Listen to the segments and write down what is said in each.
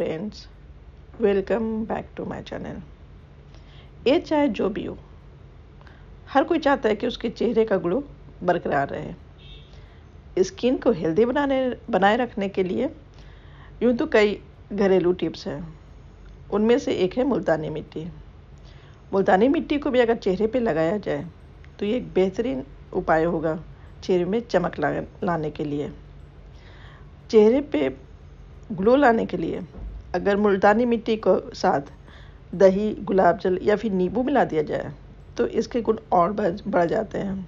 Welcome back to my channel ये चाहे जो भी हो, हर कोई चाहता है कि उसके चेहरे का ग्लो बरकरार रहे। स्किन को हेल्दी बनाने, बनाए रखने के लिए यूँ तो कई घरेलू टिप्स हैं। उनमें से एक है मुल्तानी मिट्टी। मुल्तानी मिट्टी को भी अगर चेहरे पे लगाया जाए तो ये एक बेहतरीन उपाय होगा चेहरे में चमक लाने के लिए। चेहरे पे ग्लो लाने के लिए अगर मुल्तानी मिट्टी को साथ दही, गुलाब जल या फिर नींबू मिला दिया जाए तो इसके गुण और बढ़ जाते हैं।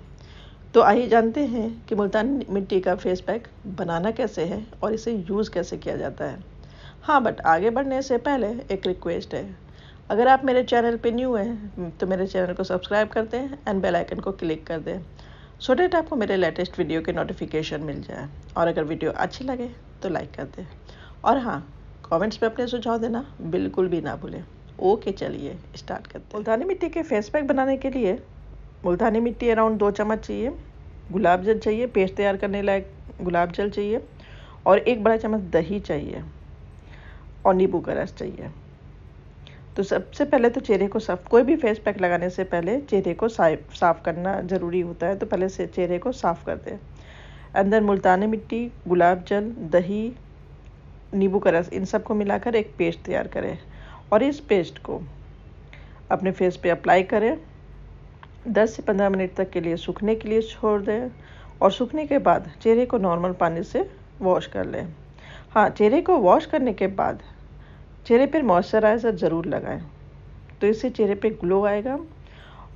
तो आइए जानते हैं कि मुल्तानी मिट्टी का फेस पैक बनाना कैसे है और इसे यूज़ कैसे किया जाता है। हाँ बट आगे बढ़ने से पहले एक रिक्वेस्ट है। अगर आप मेरे चैनल पे न्यू हैं तो मेरे चैनल को सब्सक्राइब कर दें एंड बेल आइकन को क्लिक कर दें सो डेट आपको मेरे लेटेस्ट वीडियो के नोटिफिकेशन मिल जाए। और अगर वीडियो अच्छी लगे तो लाइक कर दें। और हाँ कमेंट्स में अपने सुझाव देना, बिल्कुल भी ना भूलें। ओके, चलिए, स्टार्ट करते हैं। मुल्तानी मिट्टी के फेस पैक बनाने के लिए मुल्तानी मिट्टी अराउंड दो चम्मच चाहिए, गुलाब जल चाहिए, पेस्ट तैयार करने लायक गुलाब जल चाहिए, और एक बड़ा चम्मच दही चाहिए, और नींबू का रस चाहिए। तो सबसे पहले तो चेहरे को साफ़, कोई भी फेस पैक लगाने से पहले चेहरे को साफ़ करना ज़रूरी होता है तो पहले से चेहरे को साफ़ कर दें। अंदर मुल्तानी मिट्टी, गुलाब जल, दही नींबू का रस इन सबको मिलाकर एक पेस्ट तैयार करें और इस पेस्ट को अपने फेस पे अप्लाई करें। 10 से 15 मिनट तक के लिए सूखने के लिए छोड़ दें और सूखने के बाद चेहरे को नॉर्मल पानी से वॉश कर लें। हाँ चेहरे को वॉश करने के बाद चेहरे पर मॉइस्चराइज़र ज़रूर लगाएँ। तो इससे चेहरे पे ग्लो आएगा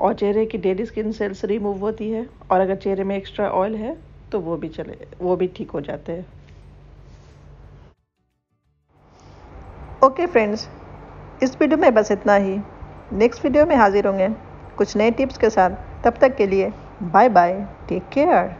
और चेहरे की डेली स्किन सेल्स रिमूव होती है और अगर चेहरे में एक्स्ट्रा ऑयल है तो वो भी चले, वो भी ठीक हो जाते हैं। ओके फ्रेंड्स इस वीडियो में बस इतना ही। नेक्स्ट वीडियो में हाजिर होंगे कुछ नए टिप्स के साथ। तब तक के लिए बाय बाय टेक केयर